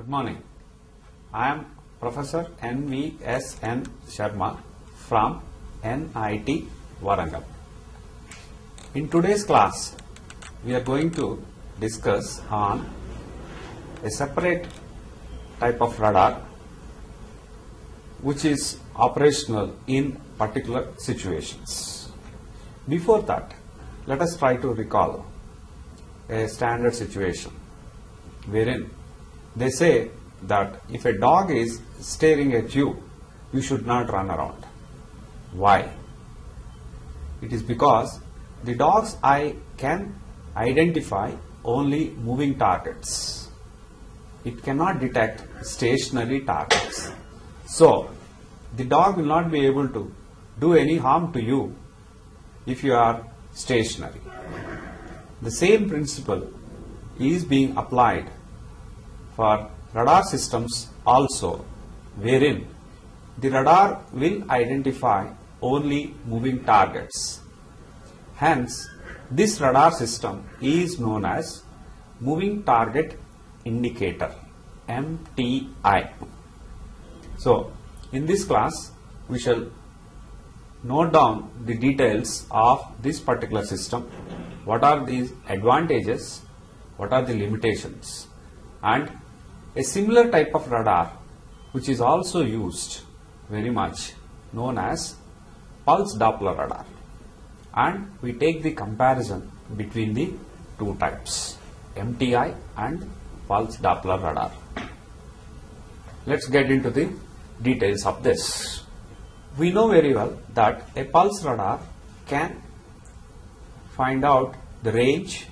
Good morning. I am Professor N.V.S.N. Sharma from NIT Warangal. In today's class, we are going to discuss on a separate type of radar which is operational in particular situations. Before that, let us try to recall a standard situation wherein they say that if a dog is staring at you, you should not run around. Why? It is because the dog's eye can identify only moving targets. It cannot detect stationary targets. So, the dog will not be able to do any harm to you if you are stationary. The same principle is being applied for radar systems also, wherein the radar will identify only moving targets. Hence, this radar system is known as Moving Target Indicator MTI. So, in this class, we shall note down the details of this particular system. What are these advantages? What are the limitations? And a similar type of radar which is also used very much known as pulse Doppler radar. And we take the comparison between the two types MTI and pulse Doppler radar. Let's get into the details of this. We know very well that a pulse radar can find out the range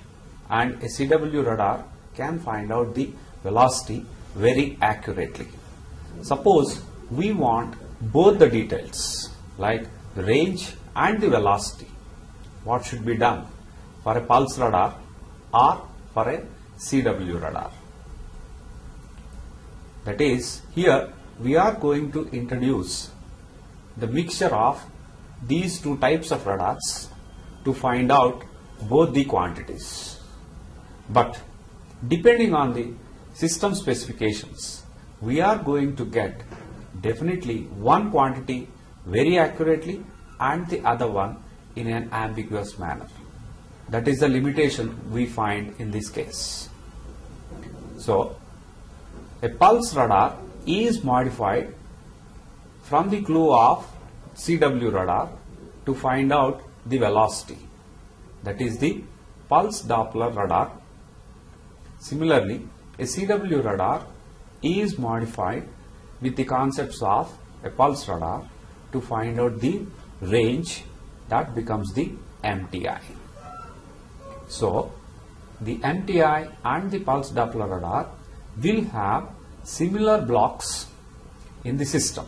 and a CW radar can find out the velocity very accurately. Suppose we want both the details like the range and the velocity. What should be done for a pulse radar or for a CW radar? That is, here we are going to introduce the mixture of these two types of radars to find out both the quantities. But depending on the system specifications, we are going to get definitely one quantity very accurately and the other one in an ambiguous manner. That is the limitation we find in this case. So, a pulse radar is modified from the clue of CW radar to find out the velocity. That is the pulse Doppler radar. Similarly, a CW radar is modified with the concepts of a pulse radar to find out the range that becomes the MTI. So, the MTI and the pulse Doppler radar will have similar blocks in the system.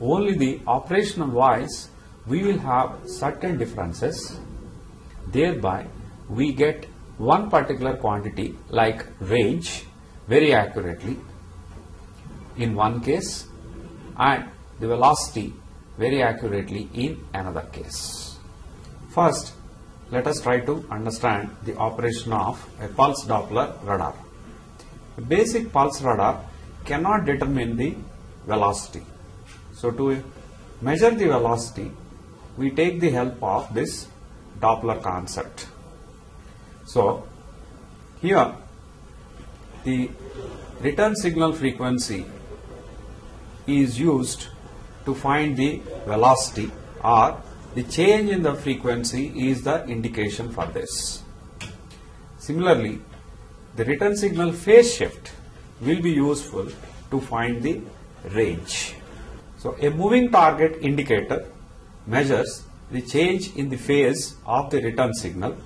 Only the operational wise we will have certain differences. Thereby we get one particular quantity like range very accurately in one case and the velocity very accurately in another case. First, let us try to understand the operation of a pulse Doppler radar. A basic pulse radar cannot determine the velocity. So to measure the velocity, we take the help of this Doppler concept. So here the return signal frequency is used to find the velocity or the change in the frequency is the indication for this. Similarly, the return signal phase shift will be useful to find the range. So a moving target indicator measures the change in the phase of the return signal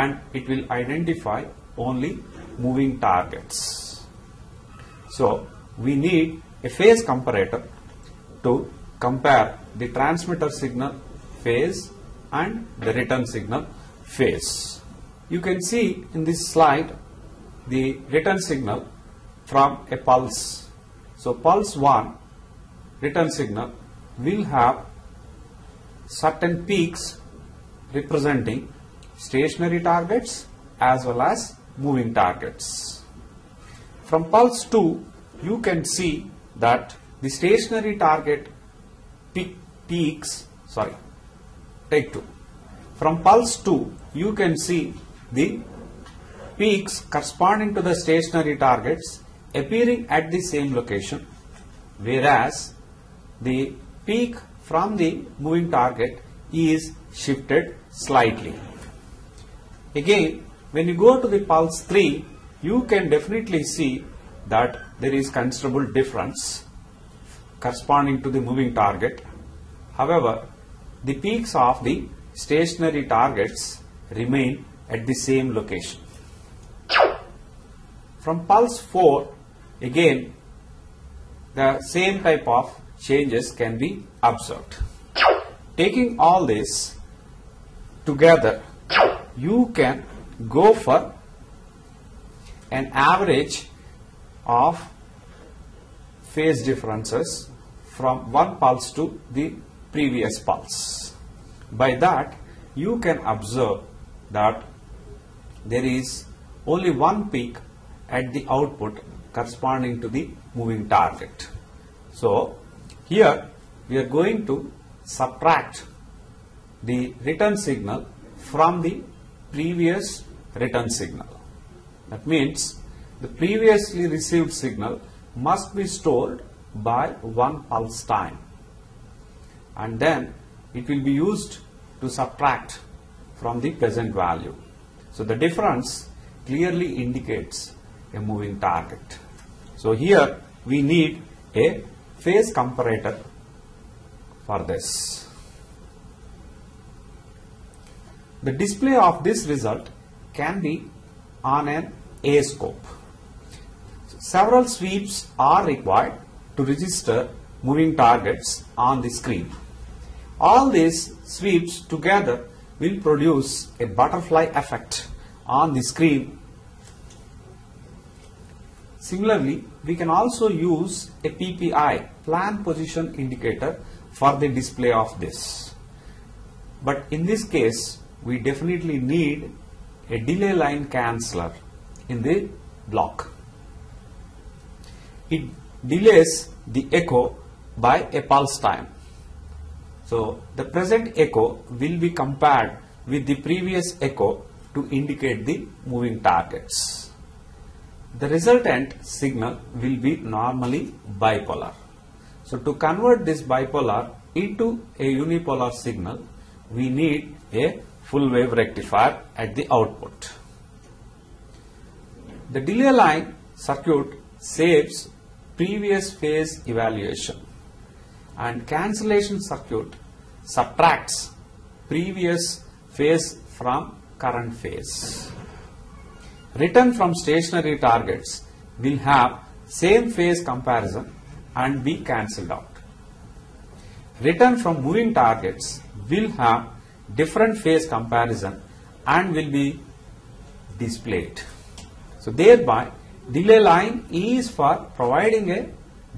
and it will identify only moving targets. So we need a phase comparator to compare the transmitter signal phase and the return signal phase. You can see in this slide the return signal from a pulse. So pulse 1 return signal will have certain peaks representing stationary targets as well as moving targets. From pulse 2, you can see that the stationary target peak, peaks, sorry, take 2. From pulse 2, you can see the peaks corresponding to the stationary targets appearing at the same location, whereas the peak from the moving target is shifted slightly. Again, when you go to the pulse 3, you can definitely see that there is considerable difference corresponding to the moving target. However, the peaks of the stationary targets remain at the same location. From pulse 4, again, the same type of changes can be observed. Taking all this together, you can go for an average of phase differences from one pulse to the previous pulse. By that, you can observe that there is only one peak at the output corresponding to the moving target. So, here we are going to subtract the return signal from the previous return signal. That means the previously received signal must be stored by one pulse time and then it will be used to subtract from the present value. So the difference clearly indicates a moving target. So here we need a phase comparator for this. The display of this result can be on an A scope. Several sweeps are required to register moving targets on the screen. All these sweeps together will produce a butterfly effect on the screen. Similarly, we can also use a PPI, plan position indicator, for the display of this. But in this case, we definitely need a delay line canceller in the block. It delays the echo by a pulse time. So the present echo will be compared with the previous echo to indicate the moving targets. The resultant signal will be normally bipolar. So to convert this bipolar into a unipolar signal, we need a full wave rectifier at the output. The delay line circuit saves previous phase evaluation and cancellation circuit subtracts previous phase from current phase. Return from stationary targets will have same phase comparison and be cancelled out. Return from moving targets will have different phase comparison and will be displayed. So thereby delay line is for providing a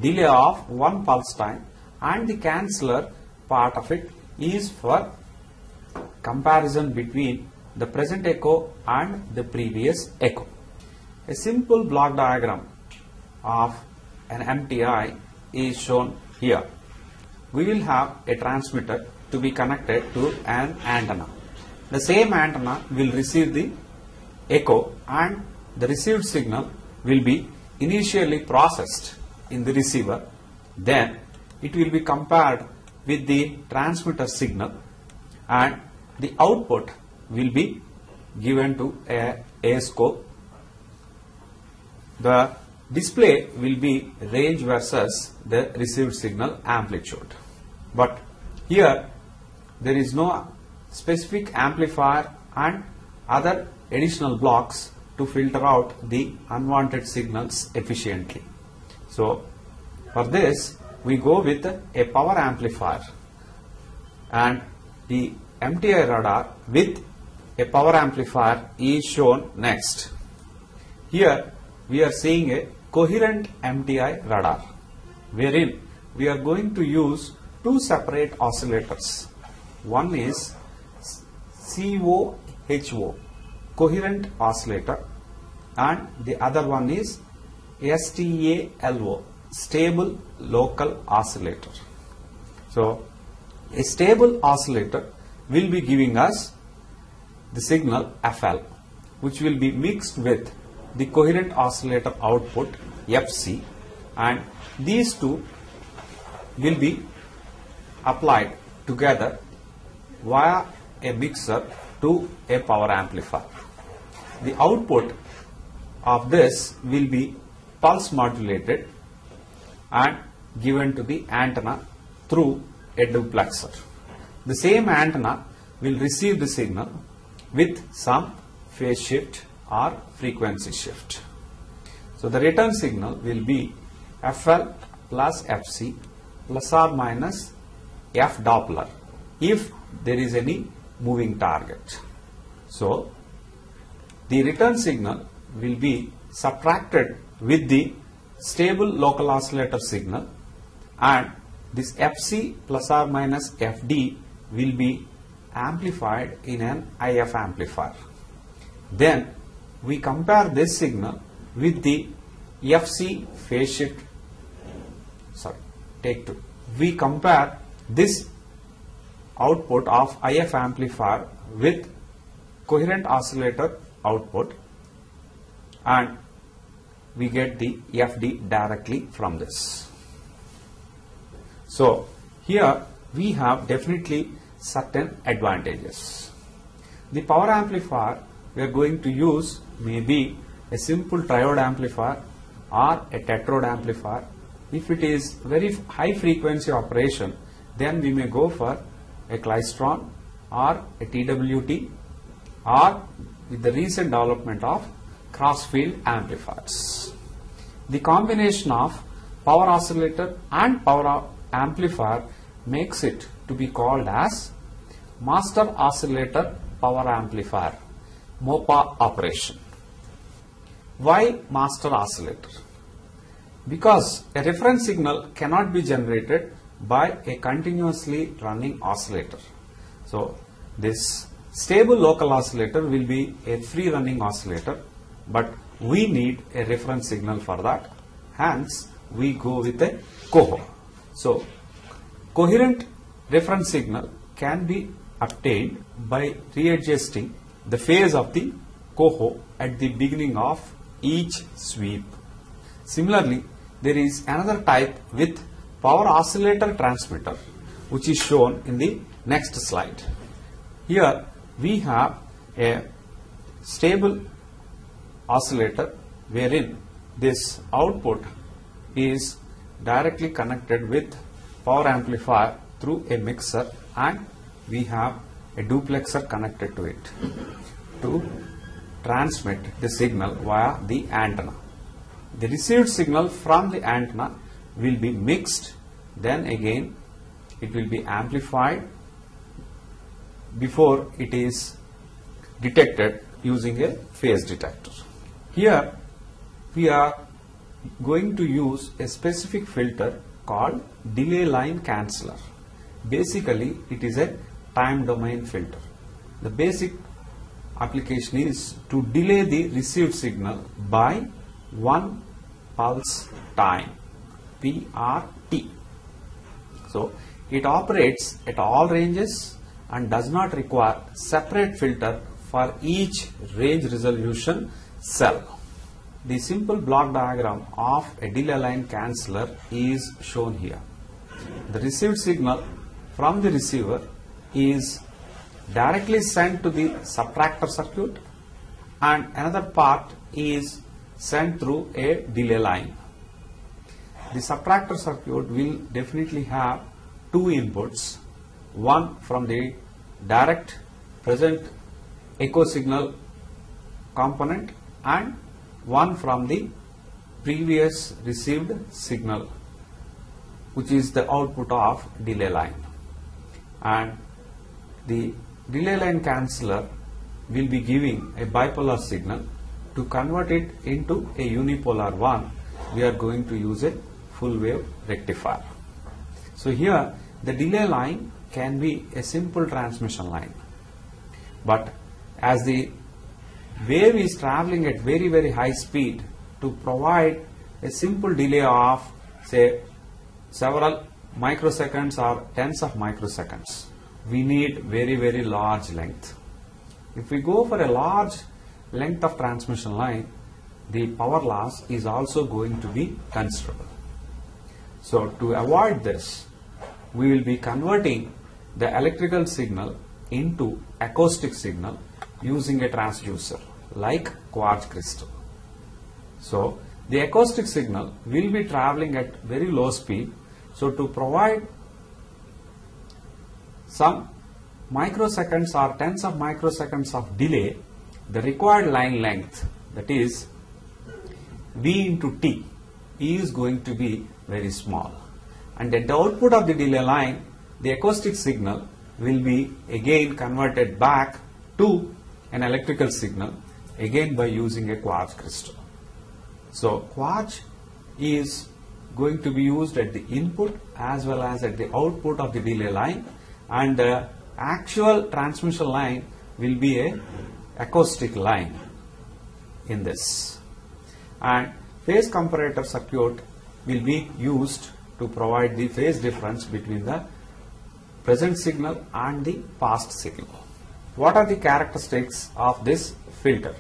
delay of one pulse time and the canceller part of it is for comparison between the present echo and the previous echo. A simple block diagram of an MTI is shown here. We will have a transmitter to be connected to an antenna. The same antenna will receive the echo and the received signal will be initially processed in the receiver. Then it will be compared with the transmitter signal and the output will be given to a, a scope. The display will be range versus the received signal amplitude. But here there is no specific amplifier and other additional blocks to filter out the unwanted signals efficiently. So for this we go with a power amplifier and the MTI radar with a power amplifier is shown next. Here we are seeing a coherent MTI radar wherein we are going to use two separate oscillators. One is COHO coherent oscillator and the other one is STALO, stable local oscillator. So, a stable oscillator will be giving us the signal FL, which will be mixed with the coherent oscillator output FC and these two will be applied together via a mixer to a power amplifier. The output of this will be pulse modulated and given to the antenna through a duplexer. The same antenna will receive the signal with some phase shift or frequency shift. So the return signal will be FL plus FC plus or minus F Doppler if there is any moving target. So the return signal will be subtracted with the stable local oscillator signal and this FC plus or minus FD will be amplified in an IF amplifier. Then we compare this signal with the FC phase shift sorry take two we compare this output of IF amplifier with coherent oscillator output and we get the FD directly from this. So here we have definitely certain advantages. The power amplifier we are going to use may be a simple triode amplifier or a tetrode amplifier. If it is very high frequency operation then we may go for a klystron or a TWT or with the recent development of cross field amplifiers. The combination of power oscillator and power amplifier makes it to be called as master oscillator power amplifier MOPA operation. Why master oscillator? Because a reference signal cannot be generated by a continuously running oscillator. So this stable local oscillator will be a free running oscillator but we need a reference signal for that hence we go with a coho. So coherent reference signal can be obtained by readjusting the phase of the coho at the beginning of each sweep. Similarly, there is another type with power oscillator transmitter which is shown in the next slide. Here we have a stable oscillator wherein this output is directly connected with power amplifier through a mixer and we have a duplexer connected to it to transmit the signal via the antenna. The received signal from the antenna will be mixed then again it will be amplified before it is detected using a phase detector. Here we are going to use a specific filter called delay line canceller. Basically it is a time domain filter. The basic application is to delay the received signal by one pulse time. PRT. So it operates at all ranges and does not require separate filter for each range resolution cell. The simple block diagram of a delay line canceller is shown here. The received signal from the receiver is directly sent to the subtractor circuit and another part is sent through a delay line the subtractor circuit will definitely have two inputs. One from the direct present echo signal component and one from the previous received signal which is the output of delay line. And the delay line canceller will be giving a bipolar signal to convert it into a unipolar one. We are going to use a full wave rectifier. So here the delay line can be a simple transmission line but as the wave is traveling at very very high speed to provide a simple delay of say several microseconds or tens of microseconds. We need very very large length. If we go for a large length of transmission line, the power loss is also going to be considerable. So to avoid this, we will be converting the electrical signal into acoustic signal using a transducer like quartz crystal. So the acoustic signal will be traveling at very low speed. So to provide some microseconds or tens of microseconds of delay, the required line length that is V into T is going to be very small. And at the output of the delay line, the acoustic signal will be again converted back to an electrical signal again by using a quartz crystal. So quartz is going to be used at the input as well as at the output of the delay line and the actual transmission line will be a acoustic line in this and phase comparator circuit will be used to provide the phase difference between the present signal and the past signal. What are the characteristics of this filter?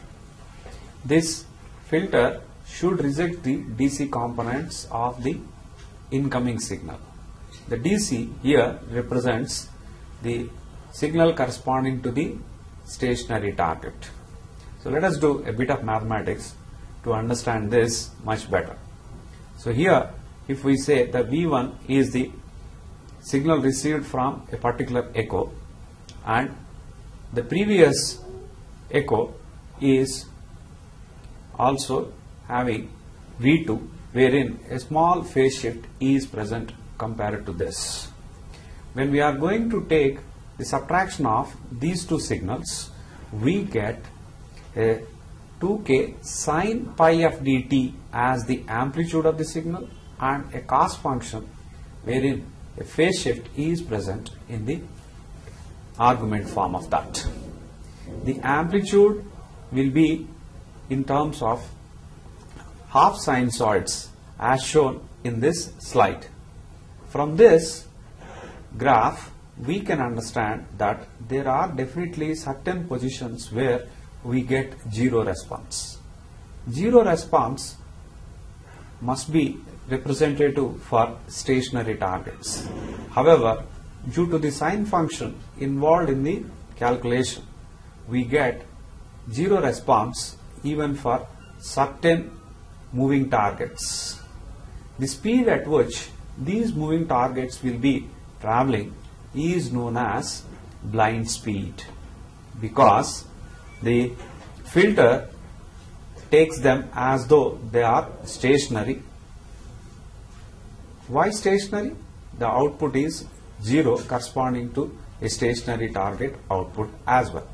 This filter should reject the DC components of the incoming signal. The DC here represents the signal corresponding to the stationary target. So let us do a bit of mathematics to understand this much better. So here if we say the V1 is the signal received from a particular echo and the previous echo is also having V2 wherein a small phase shift is present compared to this. When we are going to take the subtraction of these two signals, we get a 2k sine pi of dt as the amplitude of the signal and a cos function wherein a phase shift is present in the argument form of that. The amplitude will be in terms of half sinusoids as shown in this slide. From this graph we can understand that there are definitely certain positions where we get zero response. Zero response must be representative for stationary targets. However, due to the sine function involved in the calculation, we get zero response even for certain moving targets. The speed at which these moving targets will be traveling is known as blind speed because the filter takes them as though they are stationary. Why stationary? The output is 0 corresponding to a stationary target output as well.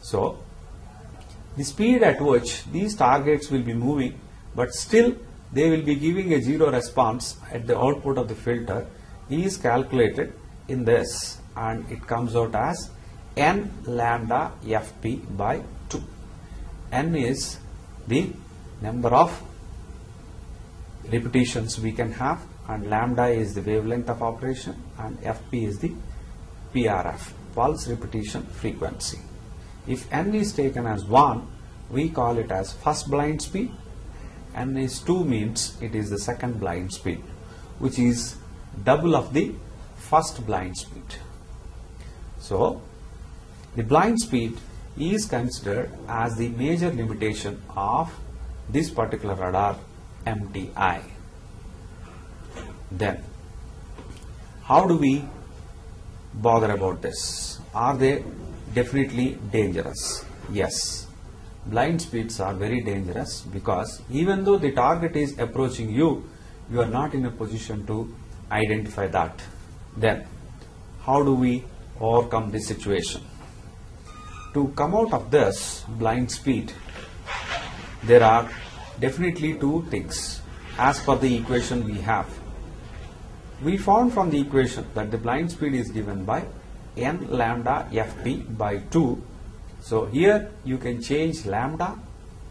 So, the speed at which these targets will be moving but still they will be giving a zero response at the output of the filter is calculated in this and it comes out as n lambda fp by 2. n is the number of repetitions we can have and lambda is the wavelength of operation and fp is the PRF pulse repetition frequency. If n is taken as 1 we call it as first blind speed n is 2 means it is the second blind speed which is double of the first blind speed. So the blind speed is considered as the major limitation of this particular radar MTI. Then, how do we bother about this? Are they definitely dangerous? Yes. Blind speeds are very dangerous because even though the target is approaching you, you are not in a position to identify that. Then, how do we overcome this situation? To come out of this blind speed, there are definitely two things as per the equation we have. We found from the equation that the blind speed is given by n lambda fp by 2. So here you can change lambda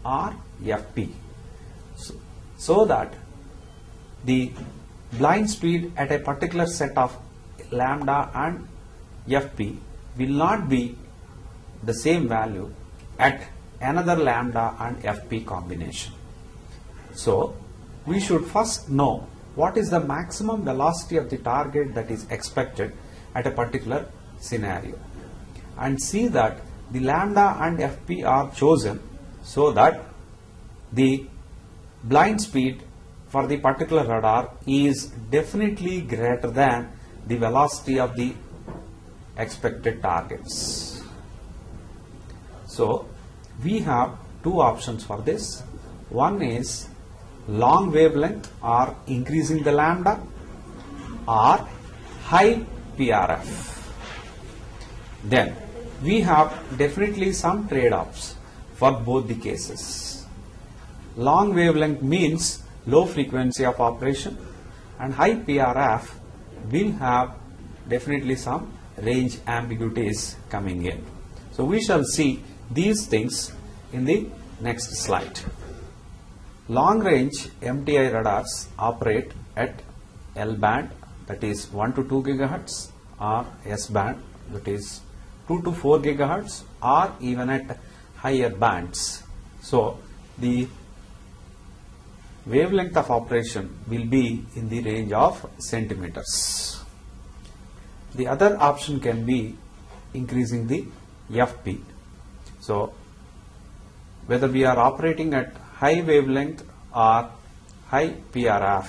or fp. So, so that the blind speed at a particular set of lambda and fp will not be the same value at another lambda and fp combination. So, we should first know what is the maximum velocity of the target that is expected at a particular scenario and see that the lambda and fp are chosen so that the blind speed for the particular radar is definitely greater than the velocity of the expected targets. So, we have two options for this. One is long wavelength or increasing the lambda or high PRF. Then we have definitely some trade-offs for both the cases. Long wavelength means low frequency of operation and high PRF will have definitely some range ambiguities coming in. So we shall see these things in the next slide. Long range MTI radars operate at L band that is 1 to 2 gigahertz or S band that is 2 to 4 gigahertz or even at higher bands. So the wavelength of operation will be in the range of centimeters. The other option can be increasing the FP. So whether we are operating at high wavelength or high PRF,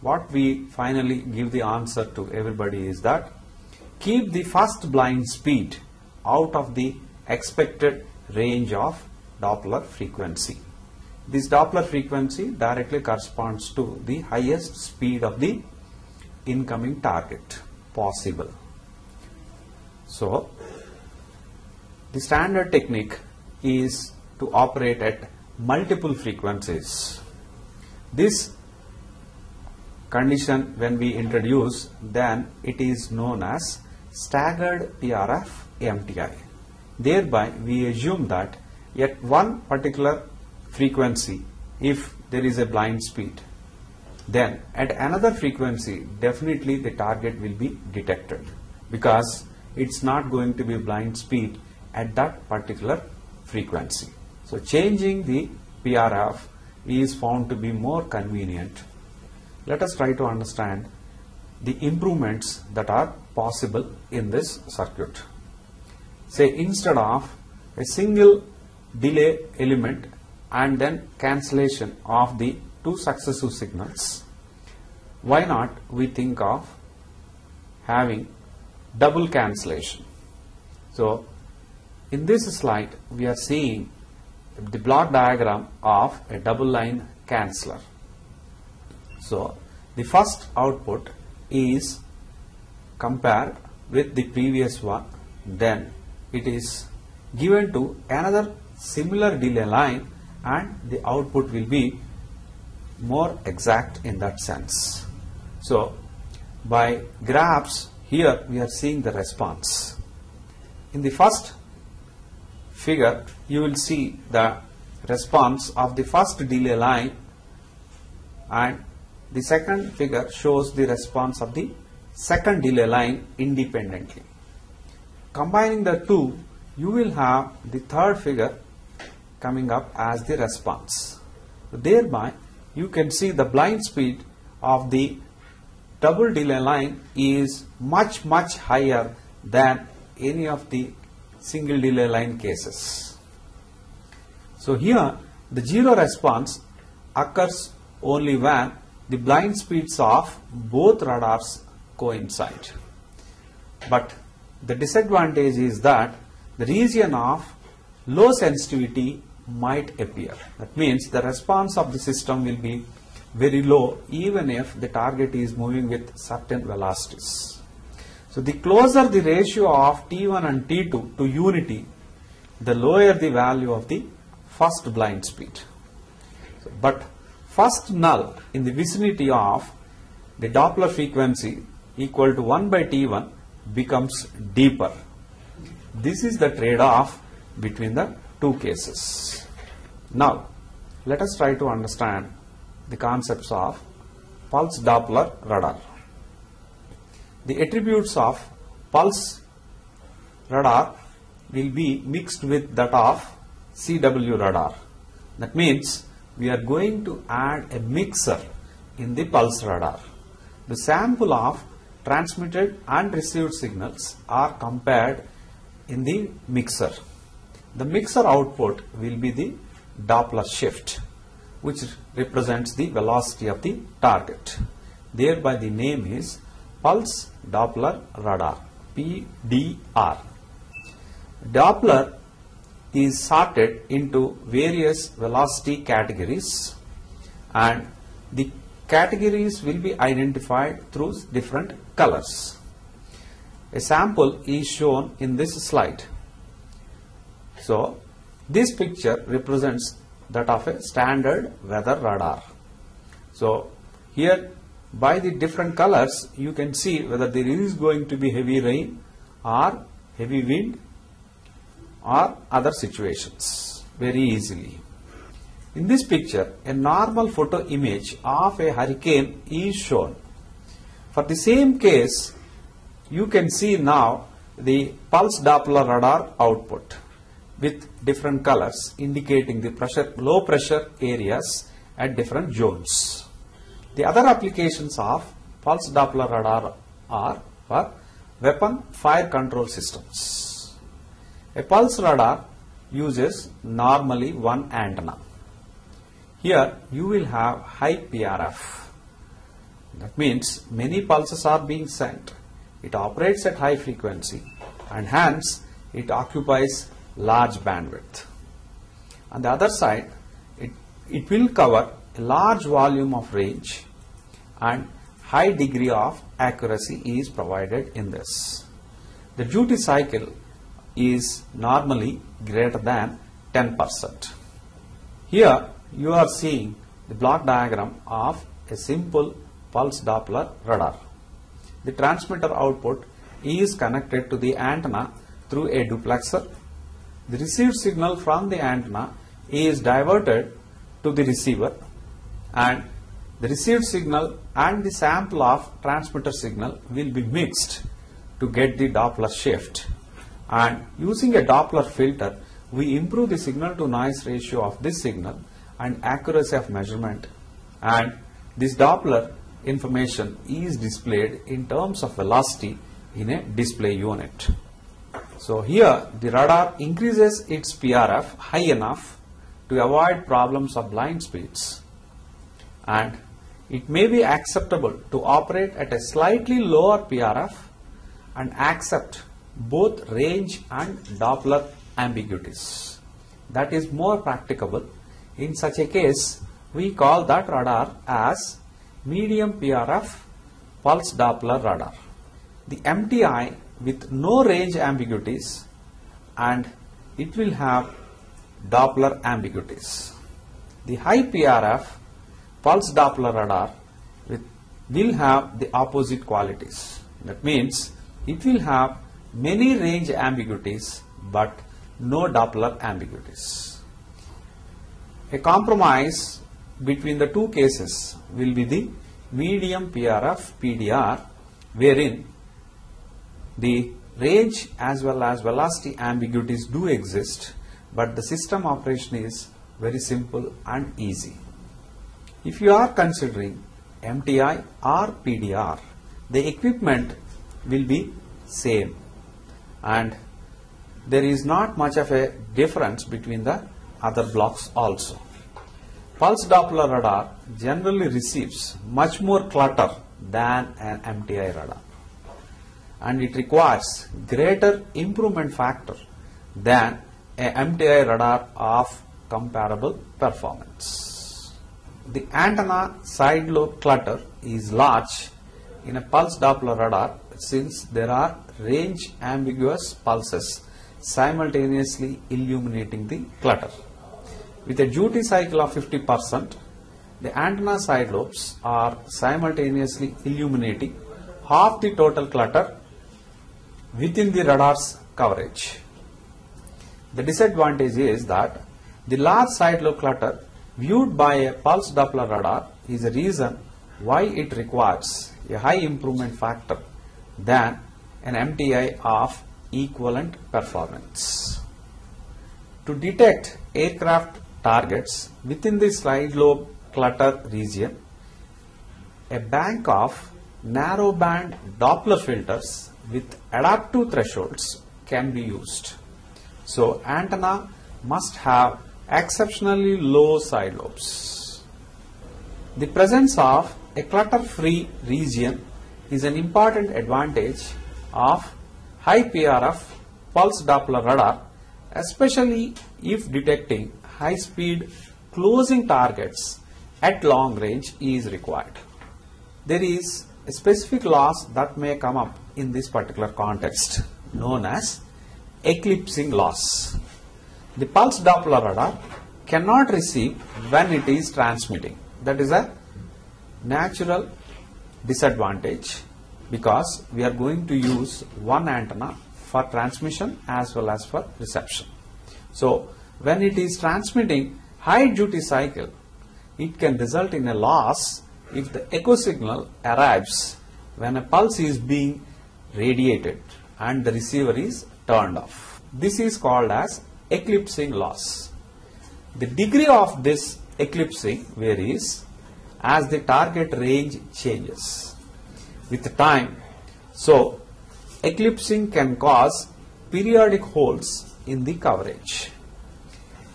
what we finally give the answer to everybody is that keep the first blind speed out of the expected range of Doppler frequency. This Doppler frequency directly corresponds to the highest speed of the incoming target possible. So, the standard technique is to operate at multiple frequencies. This condition when we introduce then it is known as staggered PRF MTI. Thereby we assume that at one particular frequency if there is a blind speed then at another frequency definitely the target will be detected because it's not going to be blind speed at that particular frequency. So changing the PRF is found to be more convenient. Let us try to understand the improvements that are possible in this circuit. Say instead of a single delay element and then cancellation of the two successive signals, why not we think of having double cancellation. So in this slide we are seeing the block diagram of a double line canceller. So the first output is compared with the previous one then it is given to another similar delay line and the output will be more exact in that sense. So by graphs here we are seeing the response. In the first figure you will see the response of the first delay line and the second figure shows the response of the second delay line independently. Combining the two you will have the third figure coming up as the response. Thereby you can see the blind speed of the double delay line is much much higher than any of the single delay line cases. So here the zero response occurs only when the blind speeds of both radars coincide. But the disadvantage is that the region of low sensitivity might appear. That means the response of the system will be very low even if the target is moving with certain velocities. So the closer the ratio of T1 and T2 to unity, the lower the value of the first blind speed. But first null in the vicinity of the Doppler frequency equal to 1 by T1 becomes deeper. This is the trade-off between the two cases. Now, let us try to understand the concepts of pulse Doppler radar. The attributes of pulse radar will be mixed with that of CW radar. That means we are going to add a mixer in the pulse radar. The sample of transmitted and received signals are compared in the mixer. The mixer output will be the Doppler shift which represents the velocity of the target. Thereby the name is Pulse Doppler Radar PDR. Doppler is sorted into various velocity categories and the categories will be identified through different colors. A sample is shown in this slide. So, this picture represents that of a standard weather radar. So, here by the different colors you can see whether there is going to be heavy rain or heavy wind or other situations very easily. In this picture, a normal photo image of a hurricane is shown. For the same case, you can see now the pulse Doppler radar output with different colors indicating the pressure, low pressure areas at different zones. The other applications of pulse Doppler radar are for weapon fire control systems. A pulse radar uses normally one antenna. Here you will have high PRF. That means many pulses are being sent. It operates at high frequency and hence it occupies large bandwidth. On the other side, it, it will cover large volume of range and high degree of accuracy is provided in this. The duty cycle is normally greater than 10%. Here you are seeing the block diagram of a simple pulse Doppler radar. The transmitter output is connected to the antenna through a duplexer. The received signal from the antenna is diverted to the receiver and the received signal and the sample of transmitter signal will be mixed to get the Doppler shift. And using a Doppler filter we improve the signal to noise ratio of this signal and accuracy of measurement. And this Doppler information is displayed in terms of velocity in a display unit. So here the radar increases its PRF high enough to avoid problems of blind speeds and it may be acceptable to operate at a slightly lower PRF and accept both range and Doppler ambiguities. That is more practicable. In such a case, we call that radar as medium PRF pulse Doppler radar. The MTI with no range ambiguities and it will have Doppler ambiguities. The high PRF pulse Doppler radar with, will have the opposite qualities. That means it will have many range ambiguities but no Doppler ambiguities. A compromise between the two cases will be the medium PRF PDR wherein the range as well as velocity ambiguities do exist but the system operation is very simple and easy. If you are considering MTI or PDR, the equipment will be same and there is not much of a difference between the other blocks also. Pulse Doppler radar generally receives much more clutter than an MTI radar and it requires greater improvement factor than a MTI radar of comparable performance. The antenna side lobe clutter is large in a pulse Doppler radar since there are range ambiguous pulses simultaneously illuminating the clutter. With a duty cycle of 50%, the antenna side lobes are simultaneously illuminating half the total clutter within the radar's coverage. The disadvantage is that the large side lobe clutter viewed by a pulse Doppler radar is a reason why it requires a high improvement factor than an MTI of equivalent performance. To detect aircraft targets within the side lobe clutter region, a bank of narrow band Doppler filters with adaptive thresholds can be used. So antenna must have exceptionally low side lobes. The presence of a clutter-free region is an important advantage of high PRF pulse Doppler radar, especially if detecting high-speed closing targets at long range is required. There is a specific loss that may come up in this particular context known as eclipsing loss. The pulse Doppler radar cannot receive when it is transmitting. That is a natural disadvantage because we are going to use one antenna for transmission as well as for reception. So when it is transmitting high duty cycle, it can result in a loss if the echo signal arrives when a pulse is being radiated and the receiver is turned off. This is called as eclipsing loss. The degree of this eclipsing varies as the target range changes with time. So, eclipsing can cause periodic holes in the coverage.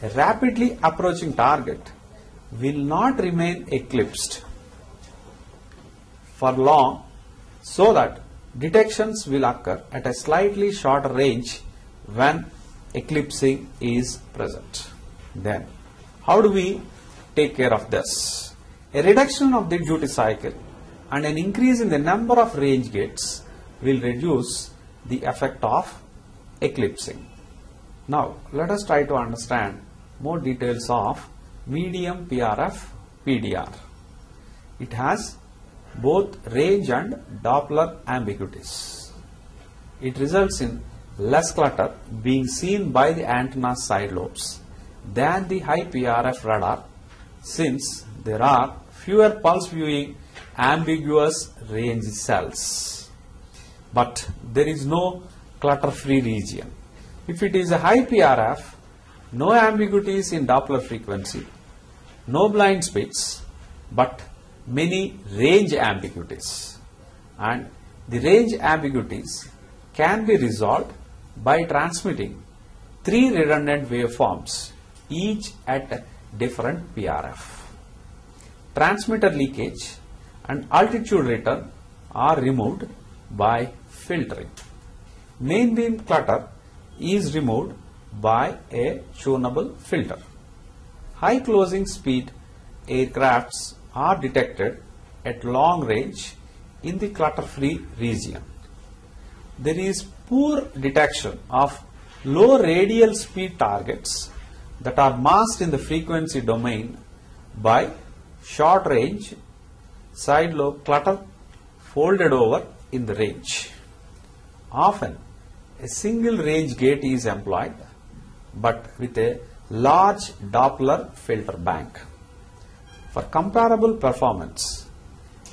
A rapidly approaching target will not remain eclipsed for long so that detections will occur at a slightly shorter range when eclipsing is present. Then, how do we take care of this? A reduction of the duty cycle and an increase in the number of range gates will reduce the effect of eclipsing. Now, let us try to understand more details of medium PRF PDR. It has both range and Doppler ambiguities. It results in less clutter being seen by the antenna's side lobes than the high PRF radar since there are fewer pulse viewing ambiguous range cells. But there is no clutter free region. If it is a high PRF, no ambiguities in Doppler frequency, no blind spots, but many range ambiguities. And the range ambiguities can be resolved by transmitting three redundant waveforms, each at different PRF. Transmitter leakage and altitude return are removed by filtering. Main beam clutter is removed by a tunable filter. High closing speed aircrafts are detected at long range in the clutter-free region. There is poor detection of low radial speed targets that are masked in the frequency domain by short range side lobe clutter folded over in the range. Often a single range gate is employed but with a large Doppler filter bank. For comparable performance,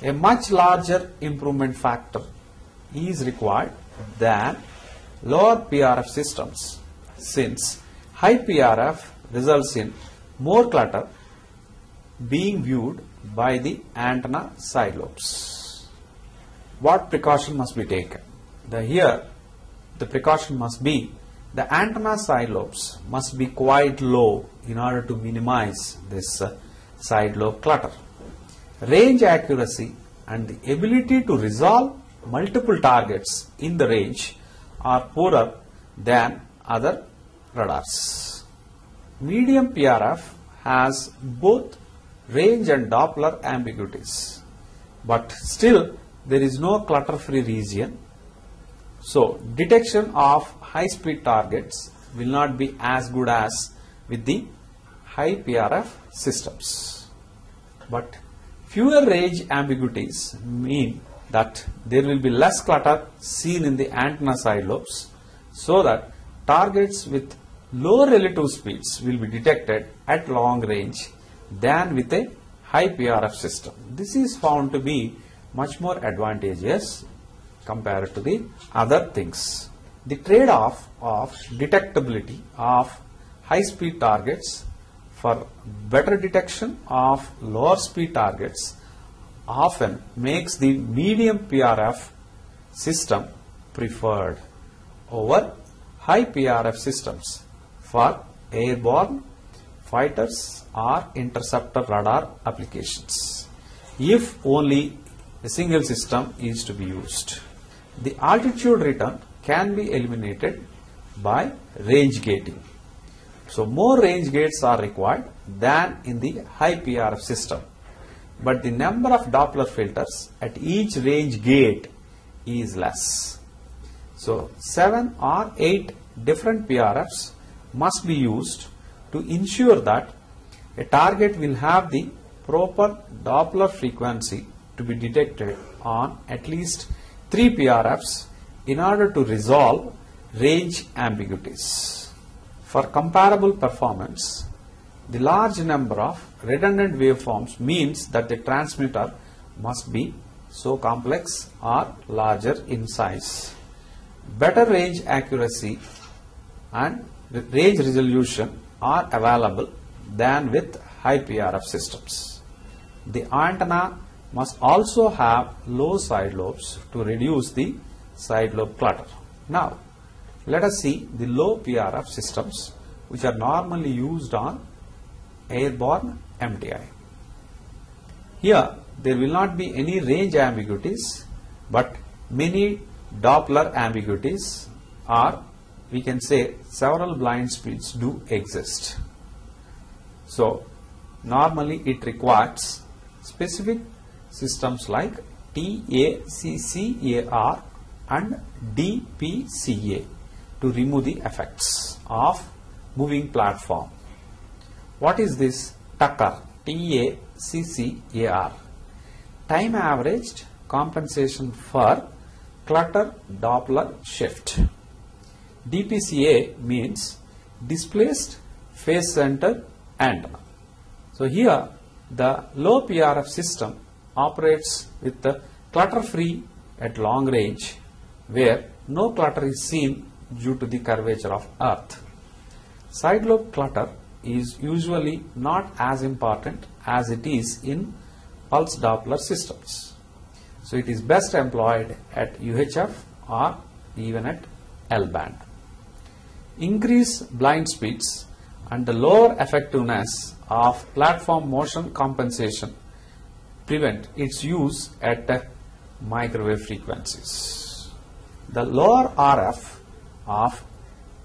a much larger improvement factor is required than lower PRF systems since high PRF results in more clutter being viewed by the antenna side lobes. What precaution must be taken? The here the precaution must be the antenna side lobes must be quite low in order to minimize this uh, side lobe clutter. Range accuracy and the ability to resolve multiple targets in the range are poorer than other radars. Medium PRF has both range and Doppler ambiguities, but still there is no clutter-free region. So detection of high-speed targets will not be as good as with the high PRF systems. But fewer range ambiguities mean that there will be less clutter seen in the antenna side lobes so that targets with low relative speeds will be detected at long range than with a high PRF system. This is found to be much more advantageous compared to the other things. The trade-off of detectability of high-speed targets for better detection of lower speed targets often makes the medium PRF system preferred over high PRF systems for airborne fighters or interceptor radar applications if only a single system is to be used. The altitude return can be eliminated by range gating. So more range gates are required than in the high PRF system. But the number of Doppler filters at each range gate is less. So 7 or 8 different PRFs must be used to ensure that a target will have the proper Doppler frequency to be detected on at least 3 PRFs in order to resolve range ambiguities. For comparable performance, the large number of redundant waveforms means that the transmitter must be so complex or larger in size. Better range accuracy and range resolution are available than with high PRF systems. The antenna must also have low side lobes to reduce the side lobe clutter. Now, let us see the low PRF systems which are normally used on airborne MTI. Here, there will not be any range ambiguities, but many Doppler ambiguities or we can say several blind speeds do exist. So, normally it requires specific systems like TACCAR and DPCA to remove the effects of moving platform. What is this TACCAR? T-A-C-C-A-R. Time averaged compensation for clutter Doppler shift. DPCA means displaced phase center and. So here the low PRF system operates with the clutter free at long range where no clutter is seen due to the curvature of earth. Side lobe clutter is usually not as important as it is in pulse Doppler systems. So it is best employed at UHF or even at L band. Increased blind speeds and the lower effectiveness of platform motion compensation prevent its use at microwave frequencies. The lower RF of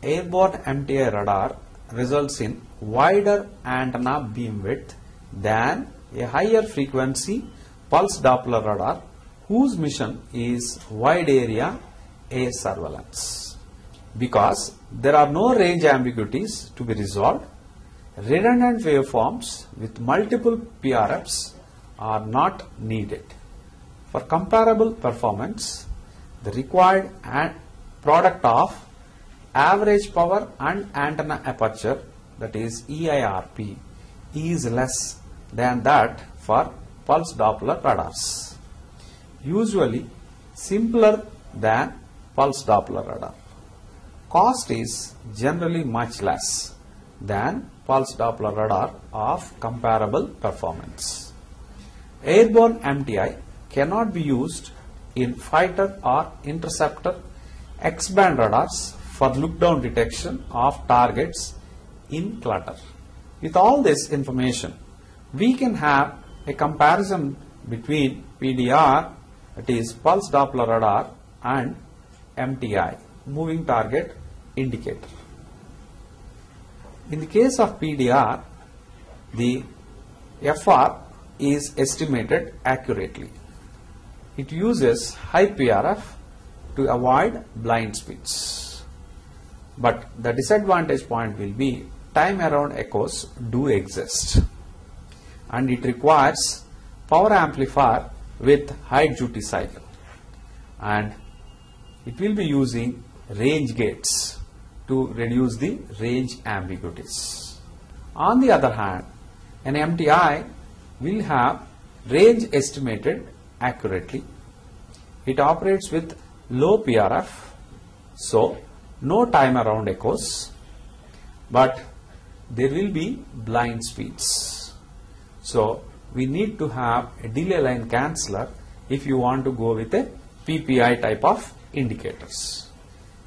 airborne MTI radar results in wider antenna beam width than a higher frequency pulse Doppler radar whose mission is wide area air surveillance. Because there are no range ambiguities to be resolved, redundant waveforms with multiple PRFs are not needed. For comparable performance, the required and product of average power and antenna aperture that is EIRP is less than that for pulse Doppler radars. Usually simpler than pulse Doppler radar. Cost is generally much less than pulse Doppler radar of comparable performance. Airborne MTI cannot be used in fighter or interceptor X-band radars for look-down detection of targets in clutter. With all this information, we can have a comparison between PDR, that is pulse Doppler radar, and MTI, moving target indicator. In the case of PDR, the FR is estimated accurately. It uses high PRF to avoid blind speeds. But the disadvantage point will be time around echoes do exist and it requires power amplifier with high duty cycle and it will be using range gates to reduce the range ambiguities. On the other hand, an MTI will have range estimated accurately. It operates with low PRF, so no time around echoes, but there will be blind speeds. So we need to have a delay line canceller if you want to go with a PPI type of indicators.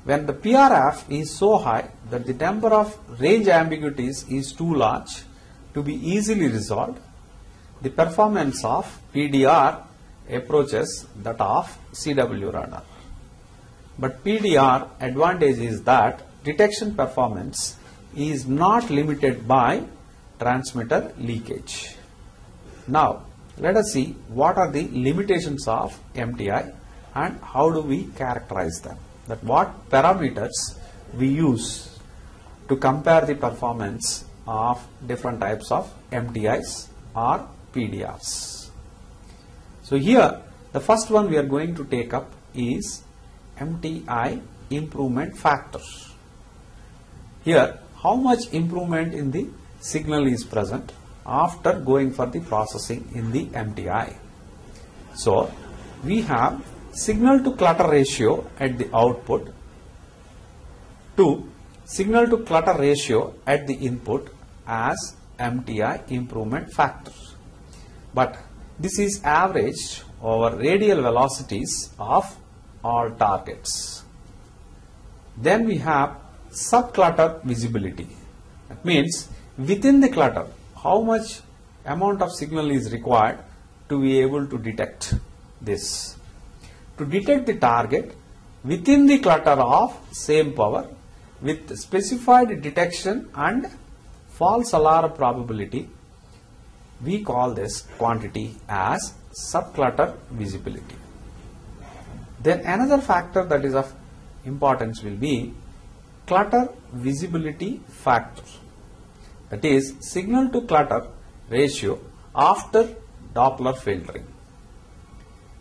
When the PRF is so high that the number of range ambiguities is too large to be easily resolved, the performance of PDR approaches that of CW radar. But PDR advantage is that detection performance is not limited by transmitter leakage. Now, let us see what are the limitations of MTI and how do we characterize them. That what parameters we use to compare the performance of different types of MTIs or PDRs. So here the first one we are going to take up is MTI improvement factor. Here how much improvement in the signal is present after going for the processing in the MTI. So we have signal to clutter ratio at the output to signal to clutter ratio at the input as MTI improvement factor. But this is averaged over radial velocities of all targets. Then we have subclutter visibility. That means within the clutter how much amount of signal is required to be able to detect this. To detect the target within the clutter of same power with specified detection and false alarm probability we call this quantity as subclutter visibility. Then another factor that is of importance will be clutter visibility factor that is signal to clutter ratio after Doppler filtering.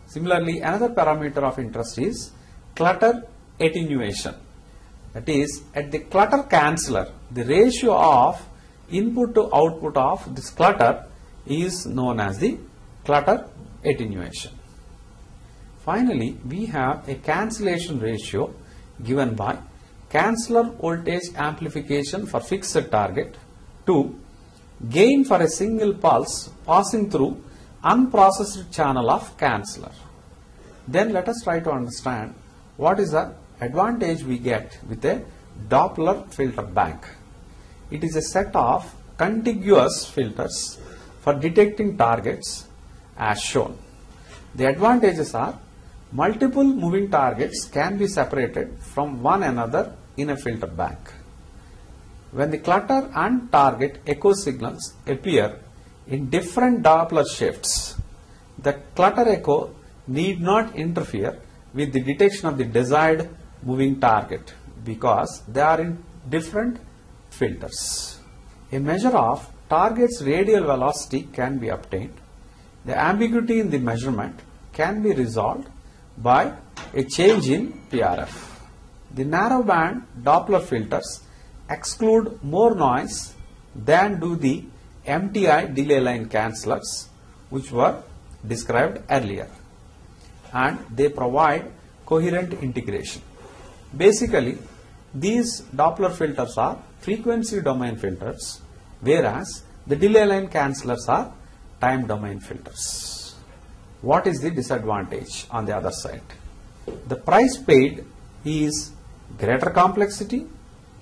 Similarly, another parameter of interest is clutter attenuation. That is, at the clutter canceller, the ratio of input to output of this clutter is known as the clutter attenuation. Finally, we have a cancellation ratio given by canceller voltage amplification for fixed target to gain for a single pulse passing through unprocessed channel of canceller. Then let us try to understand what is the advantage we get with a Doppler filter bank. It is a set of contiguous filters for detecting targets as shown. The advantages are multiple moving targets can be separated from one another in a filter bank. When the clutter and target echo signals appear in different Doppler shifts, the clutter echo need not interfere with the detection of the desired moving target because they are in different filters. A measure of target's radial velocity can be obtained. The ambiguity in the measurement can be resolved by a change in PRF. The narrowband Doppler filters exclude more noise than do the MTI delay line cancellers which were described earlier and they provide coherent integration. Basically, these Doppler filters are frequency domain filters whereas the delay line cancellers are time domain filters. What is the disadvantage on the other side? The price paid is greater complexity,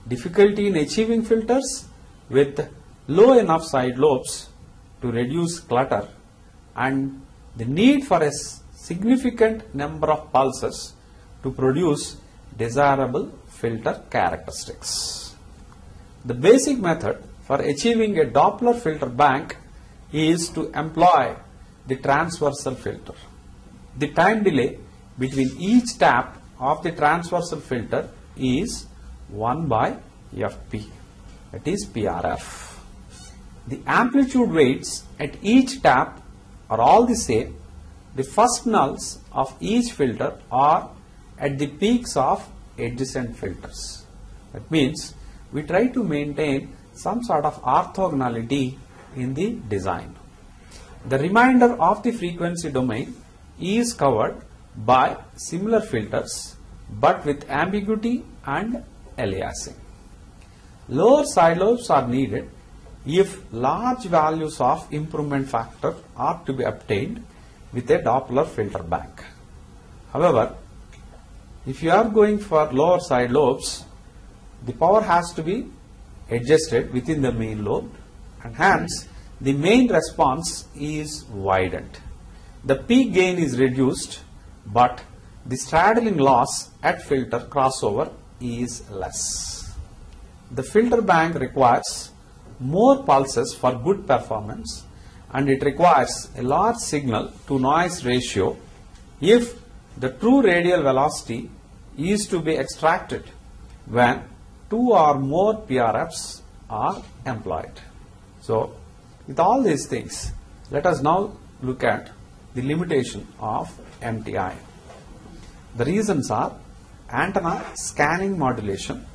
difficulty in achieving filters with low enough side lobes to reduce clutter and the need for a significant number of pulses to produce desirable filter characteristics. The basic method for achieving a Doppler filter bank is to employ the transversal filter. The time delay between each tap of the transversal filter is 1 by Fp that is PRF. The amplitude weights at each tap are all the same. The first nulls of each filter are at the peaks of adjacent filters. That means we try to maintain some sort of orthogonality in the design. The remainder of the frequency domain is covered by similar filters but with ambiguity and aliasing. Lower side lobes are needed if large values of improvement factor are to be obtained with a Doppler filter bank. However, if you are going for lower side lobes, the power has to be adjusted within the main lobe and hence the main response is widened. The peak gain is reduced but the straddling loss at filter crossover is less. The filter bank requires more pulses for good performance and it requires a large signal to noise ratio if the true radial velocity is to be extracted when two or more PRFs are employed. So, with all these things, let us now look at the limitation of MTI. The reasons are antenna scanning modulation,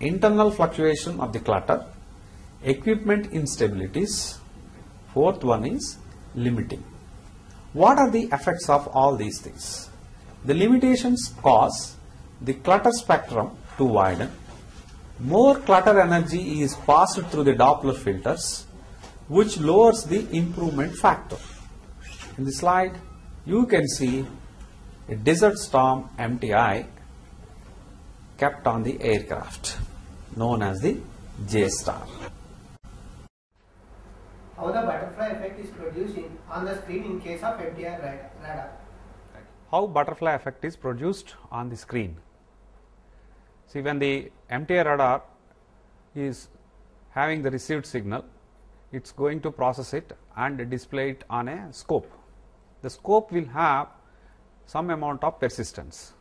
internal fluctuation of the clutter, equipment instabilities, fourth one is limiting. What are the effects of all these things? The limitations cause the clutter spectrum to widen. More clutter energy is passed through the Doppler filters which lowers the improvement factor. In the slide you can see a desert storm MTI kept on the aircraft known as the J star. How the butterfly effect is produced in, on the screen in case of radar. radar. How butterfly effect is produced on the screen. See when the MTI radar is having the received signal, it is going to process it and display it on a scope. The scope will have some amount of persistence.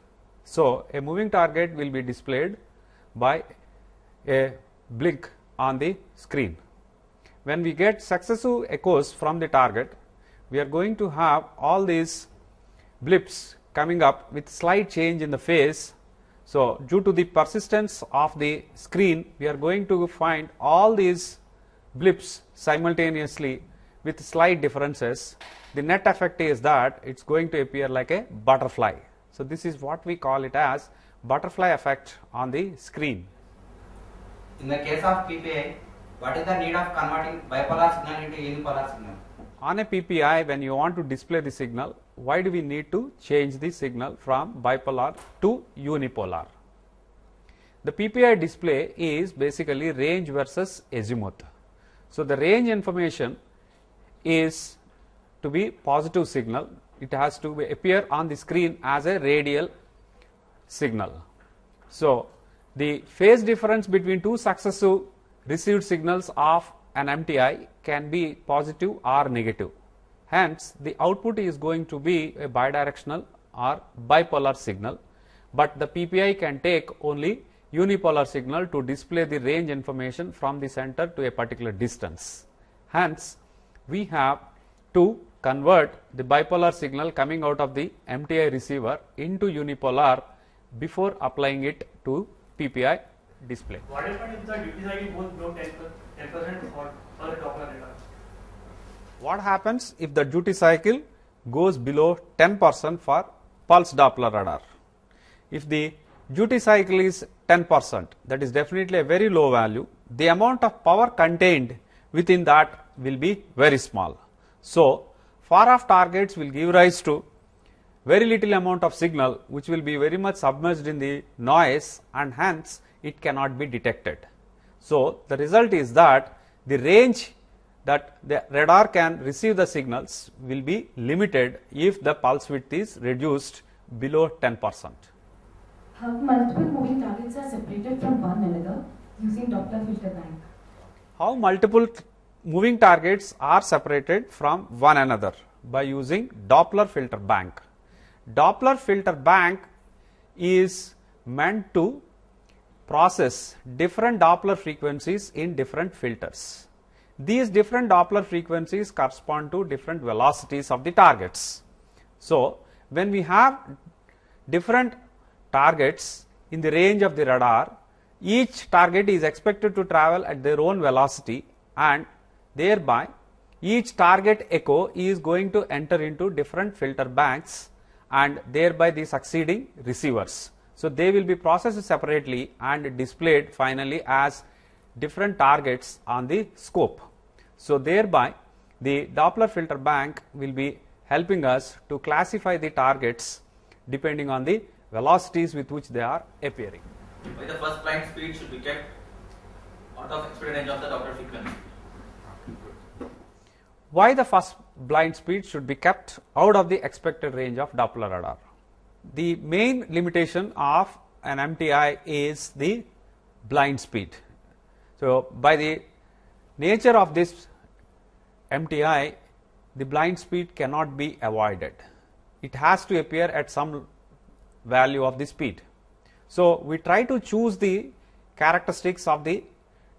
So, a moving target will be displayed by a blink on the screen. When we get successive echoes from the target, we are going to have all these blips coming up with slight change in the phase. So, due to the persistence of the screen, we are going to find all these blips simultaneously with slight differences. The net effect is that it is going to appear like a butterfly. So, this is what we call it as butterfly effect on the screen. In the case of PPI, what is the need of converting bipolar signal into unipolar signal? On a PPI, when you want to display the signal, why do we need to change the signal from bipolar to unipolar? The PPI display is basically range versus azimuth. So, the range information is to be positive signal, it has to appear on the screen as a radial signal. So, the phase difference between two successive received signals of an MTI can be positive or negative. Hence, the output is going to be a bidirectional or bipolar signal, but the PPI can take only unipolar signal to display the range information from the center to a particular distance. Hence, we have to convert the bipolar signal coming out of the MTI receiver into unipolar before applying it to PPI display. What happened if the duty cycle goes below 10 percent for for Doppler radar? What happens if the duty cycle goes below 10 percent for pulse Doppler radar? If the duty cycle is 10 percent, that is definitely a very low value. The amount of power contained within that will be very small. So, far off targets will give rise to very little amount of signal which will be very much submerged in the noise and hence it cannot be detected. So, the result is that the range that the radar can receive the signals will be limited if the pulse width is reduced below 10 percent. How multiple moving targets are separated from one another using Doppler filter bank? How multiple moving targets are separated from one another by using Doppler filter bank. Doppler filter bank is meant to process different Doppler frequencies in different filters. These different Doppler frequencies correspond to different velocities of the targets. So, when we have different targets in the range of the radar, each target is expected to travel at their own velocity and thereby each target echo is going to enter into different filter banks and thereby the succeeding receivers. So, they will be processed separately and displayed finally as different targets on the scope. So, thereby the Doppler filter bank will be helping us to classify the targets depending on the velocities with which they are appearing. Why the first blind speed should be kept out of expected range of the Doppler frequency? Why the first blind speed should be kept out of the expected range of Doppler radar? The main limitation of an MTI is the blind speed. So, by the nature of this MTI, the blind speed cannot be avoided. It has to appear at some value of the speed. So, we try to choose the characteristics of the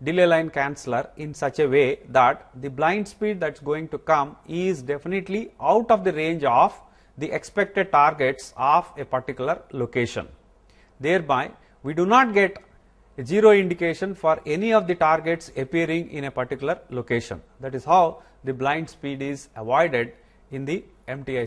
delay line canceller in such a way that the blind speed that is going to come is definitely out of the range of the expected targets of a particular location. Thereby, we do not get zero indication for any of the targets appearing in a particular location. That is how the blind speed is avoided in the MTI.